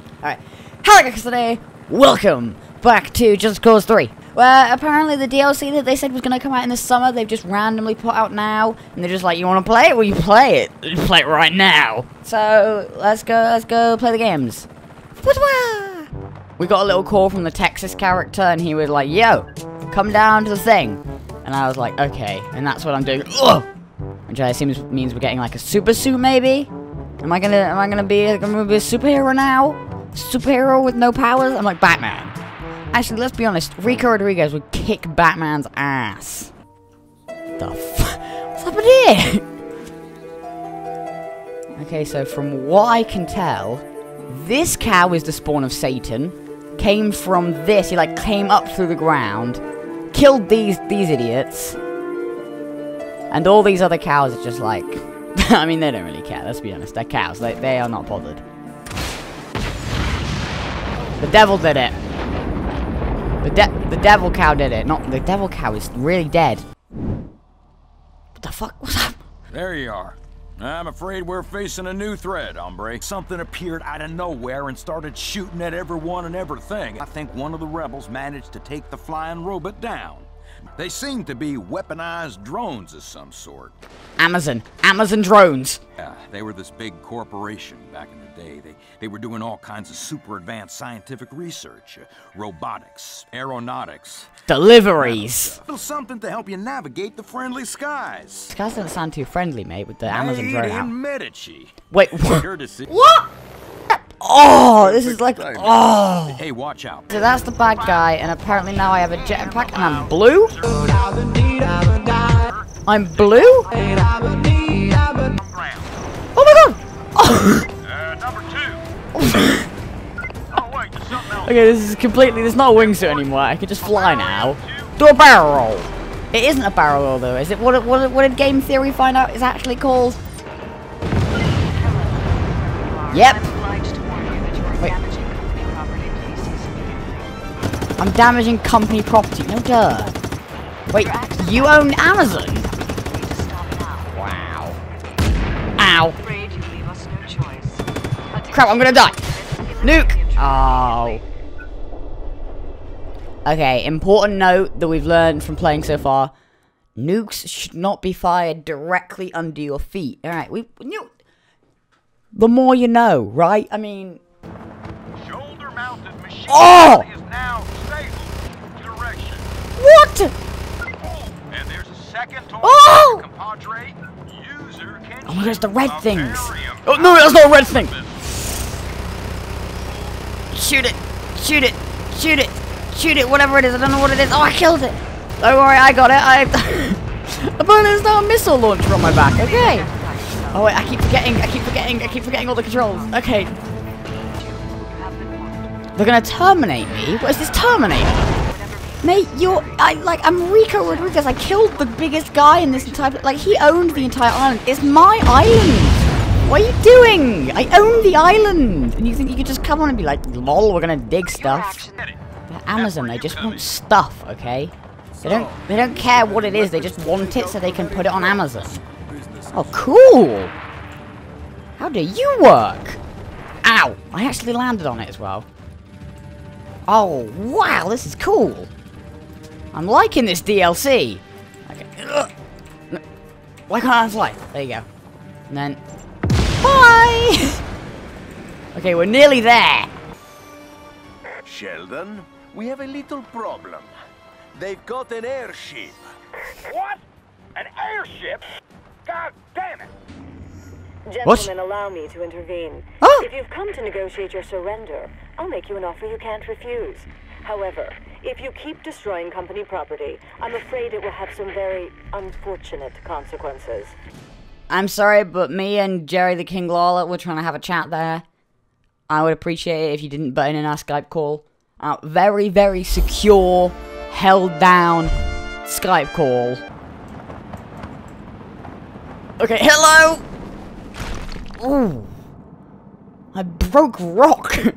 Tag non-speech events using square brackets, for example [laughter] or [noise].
Alright. Hello guys today, welcome back to Just Cause 3. Where apparently the DLC that they said was going to come out in the summer, they've just randomly put out now. And they're just like, you want to play it? Well, you play it. You play it right now. So, let's go, let's go play the games. We got a little call from the Texas character and he was like, yo, come down to the thing. And I was like, okay. And that's what I'm doing. Ugh! Which I assume means we're getting like a super suit maybe? Am I gonna am I gonna be gonna be a superhero now? Superhero with no powers? I'm like Batman. Actually, let's be honest. Rico Rodriguez would kick Batman's ass. The f What's happened [laughs] here? okay, so from what I can tell, this cow is the spawn of Satan. Came from this. He like came up through the ground, killed these these idiots, and all these other cows are just like. [laughs] I mean, they don't really care. Let's be honest. They're cows. They they are not bothered. The devil did it. The de the devil cow did it. Not the devil cow is really dead. What the fuck? What's [laughs] up? There you are. I'm afraid we're facing a new threat, hombre. Something appeared out of nowhere and started shooting at everyone and everything. I think one of the rebels managed to take the flying robot down. They seem to be weaponized drones of some sort. Amazon. Amazon drones. Yeah, they were this big corporation back in the day. They, they were doing all kinds of super advanced scientific research. Uh, robotics, aeronautics. Deliveries. Little something to help you navigate the friendly skies. This guy doesn't sound too friendly, mate, with the Amazon drone Made in out. Medici. Wait, what? What? Oh, this is like, oh. Hey, watch out. So that's the bad guy, and apparently now I have a jetpack, and I'm blue? I'm blue? Oh my god! Oh. Number two. wait, there's something else. Okay, this is completely, there's not a wingsuit anymore, I can just fly now. Do a barrel roll! It isn't a barrel roll though, is it? What, what, what did Game Theory find out is actually called? Yep. Wait. I'm damaging company property. No duh. Wait, you own Amazon? Wow. Ow. Crap, I'm gonna die. Nuke. Oh. Okay, important note that we've learned from playing so far. Nukes should not be fired directly under your feet. Alright, we you the more you know, right? I mean Shoulder mounted machine Oh! gun is now stable. Direction. What? Oh, and there's a second. Oh! Compadre. User can Oh my gosh, the red things. Oh no, that's not a red thing. Shoot it! Shoot it! Shoot it! Shoot it! Whatever it is, I don't know what it is. Oh, I killed it! Don't worry, I got it. I. [laughs] Apparently, there's now a missile launcher on my back. Okay. Oh wait, I keep forgetting. I keep forgetting. I keep forgetting all the controls. Okay. They're gonna terminate me. What is this Terminator? Mate, you're I like I'm Rico Rodriguez. I killed the biggest guy in this entire like he owned the entire island. It's my island. What are you doing? I own the island. And you think you could just come on and be like, lol, we're gonna dig stuff. They're Amazon, they just want stuff, okay? They don't they don't care what it is, they just want it so they can put it on Amazon. Oh cool! How do you work? Ow! I actually landed on it as well. Oh wow, this is cool! I'm liking this DLC! Okay. Ugh. Why can't I fly? There you go. And then Bye! [laughs] okay, we're nearly there! Sheldon, we have a little problem. They've got an airship. What? An airship? God damn it. Gentlemen, allow me to intervene. Ah! If you've come to negotiate your surrender, I'll make you an offer you can't refuse. However, if you keep destroying company property, I'm afraid it will have some very unfortunate consequences. I'm sorry, but me and Jerry the King Lawler were trying to have a chat there. I would appreciate it if you didn't butt in our Skype call. Uh, very, very secure, held down Skype call. Okay, hello! Ooh. I broke rock! [laughs]